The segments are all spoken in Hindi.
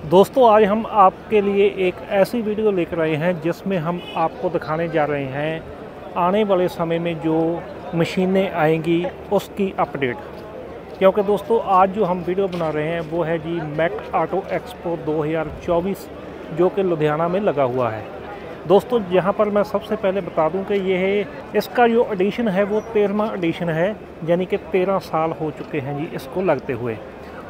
दोस्तों, आज हम आपके लिए एक ऐसी वीडियो लेकर आए हैं जिसमें हम आपको दिखाने जा रहे हैं आने वाले समय में जो मशीनें आएँगी, उसकी अपडेट। क्योंकि दोस्तों, आज जो हम वीडियो बना रहे हैं, वो है जी मैक ऑटो एक्सपो 2024 जो कि लुधियाना में लगा हुआ है। दोस्तों, यहाँ पर मैं सबसे पहले बता दूँ कि ये है, इसका जो एडिशन है, वो तेरहवा एडिशन है, यानी कि तेरह साल हो चुके हैं जी इसको लगते हुए।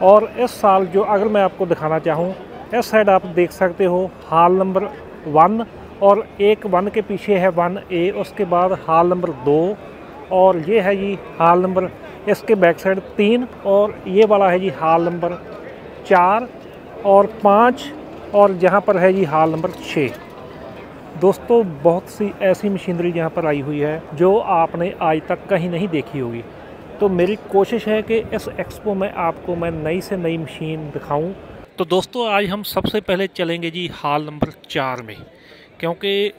और इस साल जो अगर मैं आपको दिखाना चाहूँ, इस साइड आप देख सकते हो हाल नंबर वन और एक वन के पीछे है वन ए, उसके बाद हाल नंबर दो और ये है जी हाल नंबर, इसके बैक साइड तीन और ये वाला है जी हाल नंबर चार और पाँच और यहाँ पर है जी हाल नंबर छः। दोस्तों, बहुत सी ऐसी मशीनरी यहाँ पर आई हुई है जो आपने आज तक कहीं नहीं देखी होगी। तो मेरी कोशिश है कि इस एक्सपो में आपको मैं नई से नई मशीन दिखाऊँ। तो दोस्तों, आज हम सबसे पहले चलेंगे जी हाल नंबर चार में, क्योंकि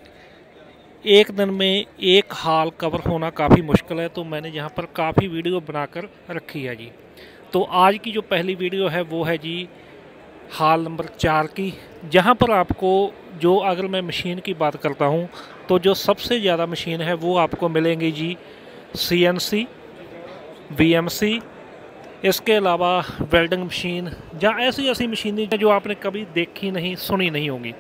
एक दिन में एक हाल कवर होना काफ़ी मुश्किल है तो मैंने यहाँ पर काफ़ी वीडियो बनाकर रखी है जी। तो आज की जो पहली वीडियो है, वो है जी हाल नंबर चार की, जहाँ पर आपको जो अगर मैं मशीन की बात करता हूँ तो जो सबसे ज़्यादा मशीन है, वो आपको मिलेंगी जी सी एन सी। VMC इसके अलावा वेल्डिंग मशीन या ऐसी ऐसी मशीनें जो आपने कभी देखी नहीं सुनी नहीं होगी।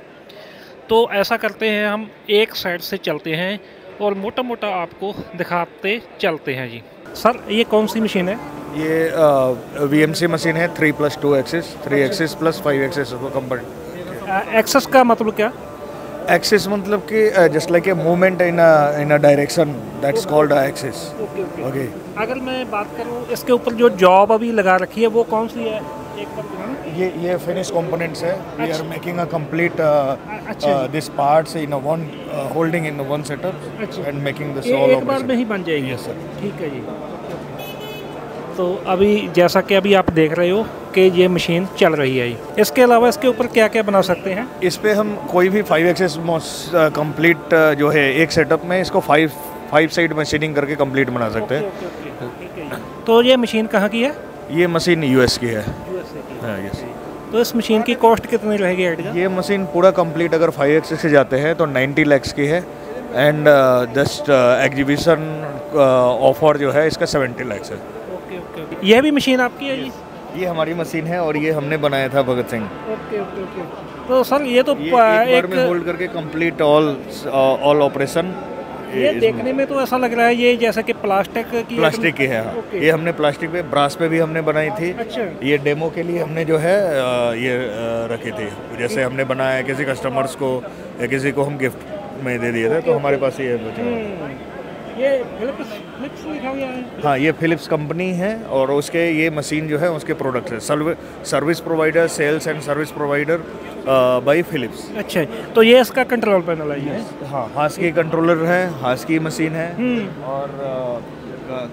तो ऐसा करते हैं हम एक साइड से चलते हैं और मोटा मोटा आपको दिखाते चलते हैं जी। सर ये कौन सी मशीन है? ये वी एम सी मशीन है three plus two axis three axis plus five axis company axes का मतलब क्या? एक्सिस मतलब कि just like a movement in in a direction that's called axis okay अगर मैं बात करूँ इसके ऊपर जो जॉब अभी लगा रखी है वो कौन सी है? एक बार ये ये फिनिश कंपोनेंट्स है। We are making a complete this parts in a one holding in one setup and making this all एक बार में ही बन जाएगी। सर ठीक है जी। तो अभी जैसा कि अभी आप देख रहे हो कि ये मशीन चल रही है। इसके अलावा इसके ऊपर क्या क्या बना सकते हैं? इस पे हम कोई भी फाइव एक्सेस कंप्लीट जो है एक सेटअप में इसको फाइव फाइव साइड मशीनिंग करके कंप्लीट बना सकते हैं। तो ये मशीन कहाँ की है? ये मशीन यूएस की है। हाँ यस तो इस मशीन की कॉस्ट कितनी रहेगी आइडिया ये मशीन पूरा कंप्लीट अगर फाइव एक्सेस से जाते हैं तो 90 लैक्स की है। एंड जस्ट एग्जीबिशन ऑफ़र जो है इसका 70 लैक्स है। यह भी मशीन आपकी है जी? ये हमारी मशीन है और ये हमने बनाया था Bhagat Singh. Okay okay okay. तो सर ये तो ये एक बार में होल्ड करके कंप्लीट ऑल ऑल ऑपरेशन ये देखने में तो ऐसा लग रहा है ये जैसे कि प्लास्टिक की प्लास्टिक की है हाँ। ये हमने प्लास्टिक पे ब्रास पे भी हमने बनाई थी। अच्छा। ये डेमो के लिए हमने जो है ये रखी थी। जैसे हमने बनाया किसी कस्टमर्स को या किसी को हम गिफ्ट में दे दिए थे तो हमारे पास ये बचा ये फिलिप्स फिलिप्स लिखा हुआ है। हाँ ये फिलिप्स कंपनी है और उसके ये मशीन जो है उसके प्रोडक्ट है। Service provider sales and service provider by Philips अच्छा तो ये इसका कंट्रोल पैनल है हाँ हास की कंट्रोलर है हास की मशीन है। और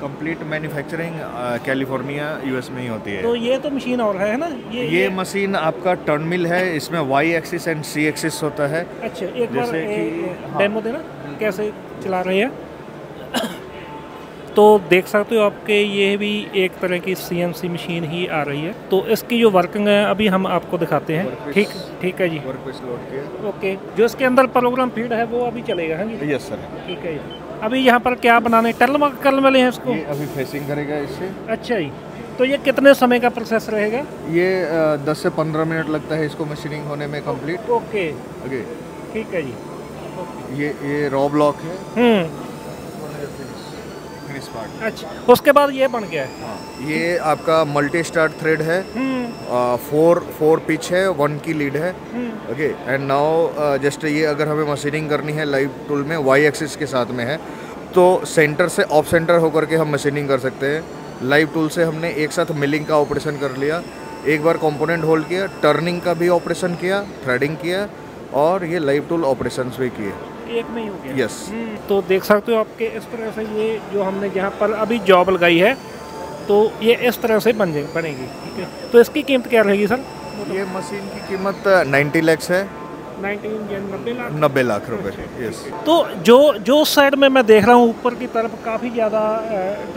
कंप्लीट मैन्युफैक्चरिंग कैलिफ़ोर्निया यूएस में ही होती है। तो ये तो मशीन और है ना? ये ये ये मशीन आपका टर्न मिल है इसमें Y axis and C axis होता है। अच्छा एक बार कि- हाँ। डेमो देना कैसे चला रहे हैं। तो देख सकते हो आपके ये भी एक तरह की सीएनसी मशीन ही आ रही है। तो इसकी जो वर्किंग है अभी हम आपको दिखाते हैं। ठीक ठीक है जी। ओके जो इसके अंदर प्रोग्राम फ़ीड है वो अभी चलेगा हाँ जी? यस सर ठीक है जी। अभी यहाँ पर क्या बनाने टर्ल करने वाले हैं इसको? अभी फेसिंग करेगा इससे। अच्छा जी। तो ये कितने समय का प्रोसेस रहेगा? ये दस से 15 मिनट लगता है इसको मशीनिंग होने में कंप्लीट ओके ओके ठीक है जी। ये ये रॉ ब्लॉक है। फिनिश पार्ट अच्छा उसके बाद ये बन गया है। हाँ ये आपका मल्टी स्टार्ट थ्रेड है फोर फोर पिच है वन की लीड है। ओके एंड नाउ जस्ट ये अगर हमें मशीनिंग करनी है लाइव टूल में वाई एक्सिस के साथ में है तो सेंटर से ऑफ़ सेंटर होकर के हम मशीनिंग कर सकते हैं। लाइव टूल से हमने एक साथ मिलिंग का ऑपरेशन कर लिया। एक बार कंपोनेंट होल्ड किया टर्निंग का भी ऑपरेशन किया थ्रेडिंग किया और ये लाइव टूल ऑपरेशंस भी किए। एक में ही हो गया। यस हम्म, तो देख सकते हो आपके इस तरह से ये जो हमने यहाँ पर अभी जॉब लगाई है तो ये इस तरह से बन जाए बनेगी ठीक है? तो इसकी कीमत क्या रहेगी सर? ये मशीन की कीमत 90 लैक्स है। नब्बे लाख रुपए यस तो जो जो उस साइड में मैं देख रहा हूँ ऊपर की तरफ़ काफ़ी ज़्यादा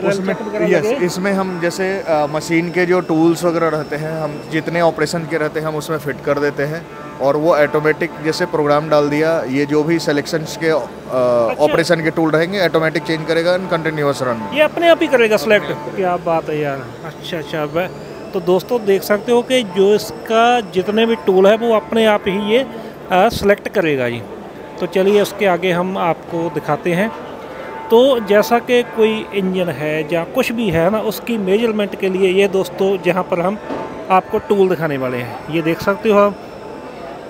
उसमें यस इसमें हम जैसे अ, मशीन के जो टूल्स वगैरह रहते हैं हम जितने ऑपरेशन के रहते हैं हम उसमें फिट कर देते हैं। और वो ऑटोमेटिक जैसे प्रोग्राम डाल दिया ये जो भी सिलेक्शंस के ऑपरेशन अच्छा। के टूल रहेंगे ऑटोमेटिक चेंज करेगा एंड कंटिन्यूअस रन ये अपने आप ही करेगा सेलेक्ट क्या बात है यार। अच्छा अच्छा तो दोस्तों देख सकते हो कि जो इसका जितने भी टूल है वो अपने आप ही ये सेलेक्ट करेगा जी। तो चलिए उसके आगे हम आपको दिखाते हैं। तो जैसा कि कोई इंजन है या कुछ भी है ना, उसकी मेज़रमेंट के लिए ये दोस्तों जहाँ पर हम आपको टूल दिखाने वाले हैं, ये देख सकते हो आप।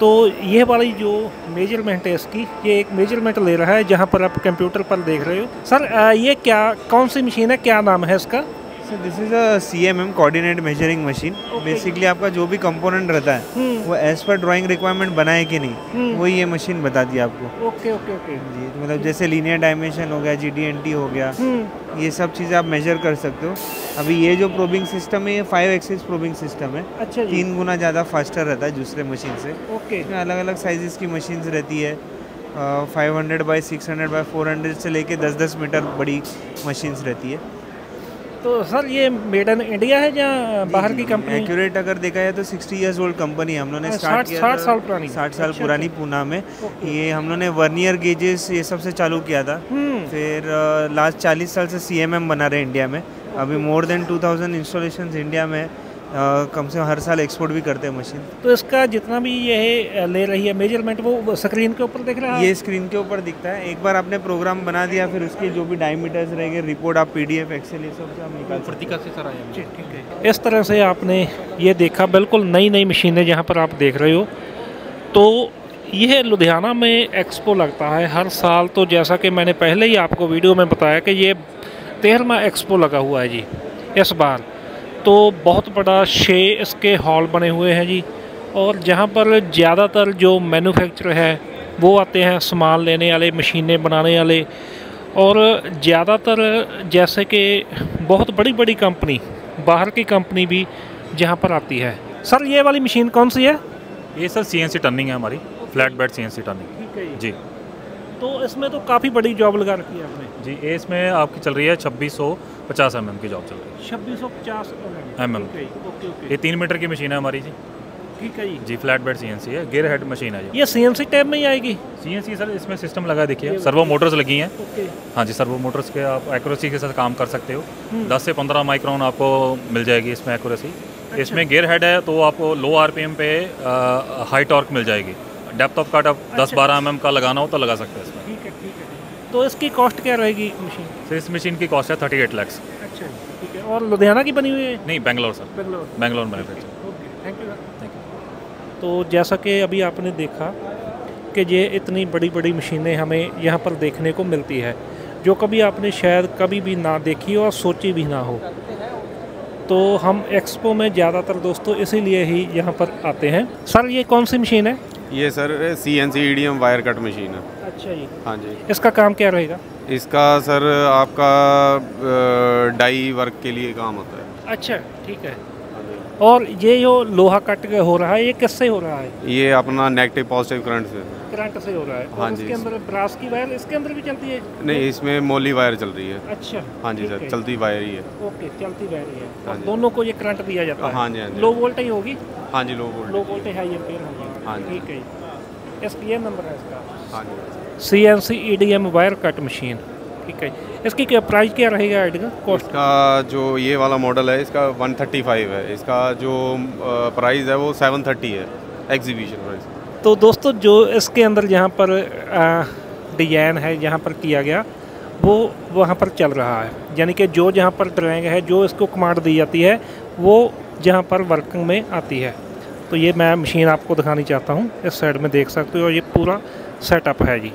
तो ये वाली जो मेज़रमेंट है इसकी, ये एक मेज़रमेंट ले रहा है जहाँ पर आप कंप्यूटर पर देख रहे हो। सर ये क्या, कौन सी मशीन है? क्या नाम है इसका? So this is a CMM coordinate measuring machine. Okay. Basically आपका जो भी कंपोनेंट रहता है हम्म। वो एज पर ड्राइंग रिक्वायरमेंट बनाए कि नहीं हम्म। वो ये मशीन बताती है आपको। ओके ओके ओके जी तो मतलब जैसे लीनियर डायमेंशन हो गया जी हो गया हम्म। ये सब चीज़ें आप मेजर कर सकते हो। अभी ये जो प्रोबिंग सिस्टम है ये फाइव एक्सिस प्रोबिंग सिस्टम है। अच्छा तीन गुना ज़्यादा फास्टर रहता है दूसरे मशीन से। ओके इसमें अलग अलग साइजेस की मशीन्स रहती है। Five hundred by six hundred by four hundred से लेके दस दस मीटर बड़ी मशीन्स रहती है। तो सर ये मेड इन इंडिया है या बाहर की कंपनी एक्यूरेट अगर देखा जाए तो 60 इयर्स ओल्ड कंपनी है हम लोगों ने साठ स्टार्ट किया साठ साल पुरानी। 60 साल अच्छा, पुरानी अच्छा। पूना में। ये हम लोगों ने वर्नियर गेजेस ये सबसे चालू किया था। हम्म। फिर लास्ट 40 साल से सीएमएम बना रहे इंडिया में। अभी मोर देन 2000 इंस्टॉलेशन इंडिया में। कम से कम हर साल एक्सपोर्ट भी करते हैं मशीन तो इसका जितना भी ये ले रही है मेज़रमेंट वो स्क्रीन के ऊपर दिख रहा है? ये स्क्रीन के ऊपर दिखता है। एक बार आपने प्रोग्राम बना दिया फिर उसके जो भी डायमीटर्स रहेंगे रिपोर्ट आप पीडीएफ एक्सेल ये सबसे आप निकाल सकते हैं। जी, ठीक है। इस तरह से आपने ये देखा बिल्कुल नई नई मशीनें जहाँ पर आप देख रहे हो। तो यह लुधियाना में एक्सपो लगता है हर साल। तो जैसा कि मैंने पहले ही आपको वीडियो में बताया कि ये तेरहवा एक्सपो लगा हुआ है जी इस बार। तो बहुत बड़ा छः इसके हॉल बने हुए हैं जी। और जहाँ पर ज़्यादातर जो मैन्युफैक्चर है वो आते हैं सामान लेने वाले मशीनें बनाने वाले। और ज़्यादातर जैसे कि बहुत बड़ी बड़ी कंपनी बाहर की कंपनी भी जहाँ पर आती है। सर ये वाली मशीन कौन सी है? ये सर सीएनसी टर्निंग है हमारी फ्लैट बेड सीएनसी टर्निंग ठीक है जी। तो इसमें तो काफ़ी बड़ी जॉब लगा रखी है आपने। जी इसमें आपकी चल रही है छब्बीस सौ पचास एम की जॉब चल रही है। छब्बीस सौ पचास एम ओके ओके ये तीन मीटर की मशीन है हमारी जी। ठीक है जी। जी फ्लैट बेड सीएनसी है गियर हेड मशीन है ये। ये सी एन सी टैब में ही आएगी? सीएनसी सर इसमें सिस्टम लगा देखिए सर्वो मोटर्स लगी हैं। हाँ जी सर्वो मोटर्स के आप एक्यूरेसी के साथ काम कर सकते हो। हम्म। 10 से 15 माइक्रोन आपको मिल जाएगी इसमें एक्यूरेसी इसमें गियर हेड है तो आपको लो आरपीएम पे हाई टॉर्क मिल जाएगी। डेप्थ ऑफ़ कट आप 10 12 एम का लगाना हो तो लगा सकते हैं इसमें। ठीक है ठीक है तो इसकी कॉस्ट क्या रहेगी मशीन सर इस मशीन की कॉस्ट है थर्टी एट लैक्स अच्छा ठीक है। और लुधियाना की बनी हुई है? नहीं Bangalore sir. Bangalore. Bangalore manufacture okay thank you thank you तो जैसा कि अभी आपने देखा कि ये इतनी बड़ी बड़ी मशीनें हमें यहाँ पर देखने को मिलती है जो कभी आपने शायद कभी भी ना देखी हो और सोची भी ना हो। तो हम एक्सपो में ज़्यादातर दोस्तों इसीलिए ही यहाँ पर आते हैं। सर ये कौन सी मशीन है? ये sir C N C EDM wire cut machine है। अच्छा जी। हाँ जी। इसका काम क्या रहेगा? इसका सर आपका डाई वर्क के लिए काम होता है। अच्छा ठीक है। हाँ और ये जो लोहा कट हो रहा है ये किससे हो रहा है? ये अपना नेगेटिव पॉजिटिव करंट से। करंट से हो रहा है। हाँ जी। इसके अंदर ब्रास की वायर इसके अंदर भी चलती है? नहीं इसमें मोली वायर चल रही है। अच्छा हाँ जी सर चलती वायर ही है। ओके चलती वायर ही है। हाँ दोनों को ये करंट दिया जाता है। हाँ जी हाँ लो वोल्टेज होगी? हाँ जी low volt low voltage high ampere होगी। हाँ जी। ठीक है ये नंबर है इसका। हाँ जी। C N C E D M wire cut machine ठीक है इसकी क्या प्राइस क्या रहेगा आइडिया? कॉस्ट इसका जो ये वाला मॉडल है इसका 135 है। इसका जो प्राइस है वो 730 है एग्जीबिशन प्राइस तो दोस्तों जो इसके अंदर जहाँ पर डिज़ाइन है जहाँ पर किया गया वो वहाँ पर चल रहा है। यानी कि जो जहाँ पर ड्राइंग है जो इसको कमांड दी जाती है वो जहाँ पर वर्किंग में आती है। तो ये मैं मशीन आपको दिखानी चाहता हूँ। इस साइड में देख सकते हो और ये पूरा सेटअप है जी।